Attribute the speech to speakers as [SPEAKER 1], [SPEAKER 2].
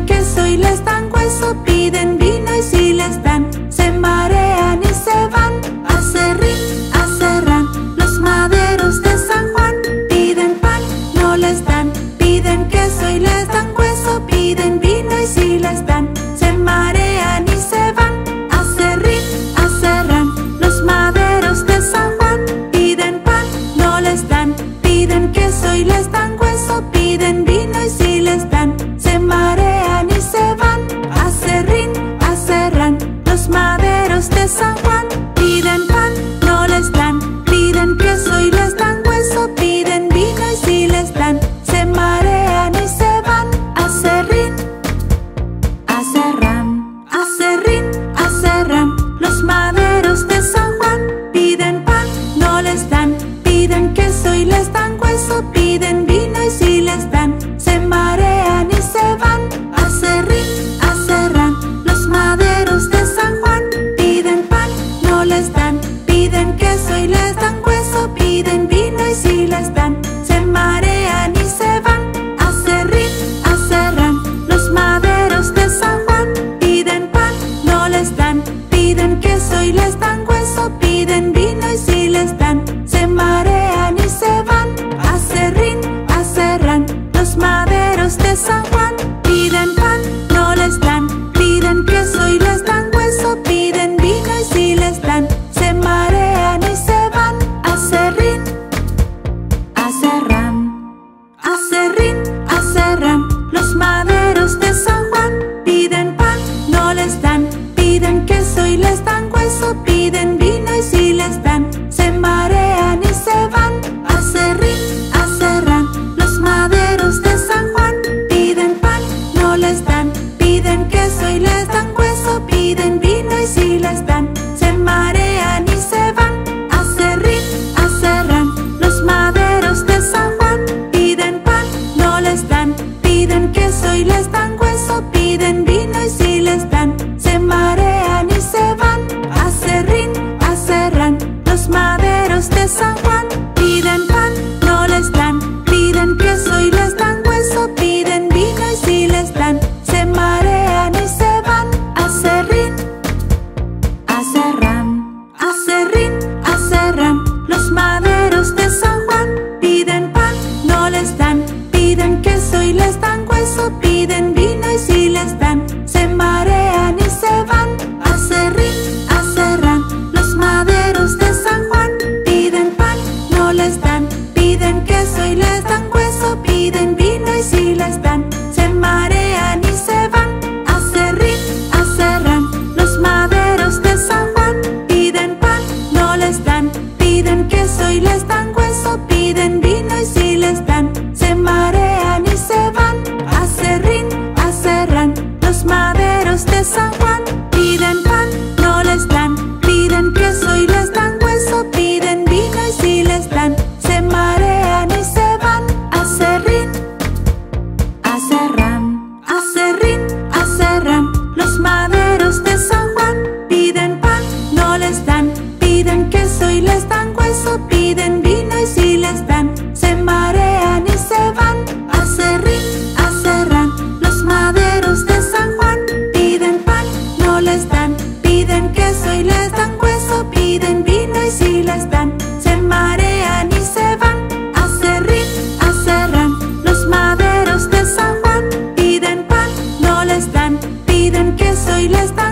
[SPEAKER 1] que soy la estancia piden queso y les dan hueso, piden vino y si les si les dan, se marean y se van. A Cerrín, a Cerrán, los maderos de San Juan piden pan, no les dan, piden queso y les dan.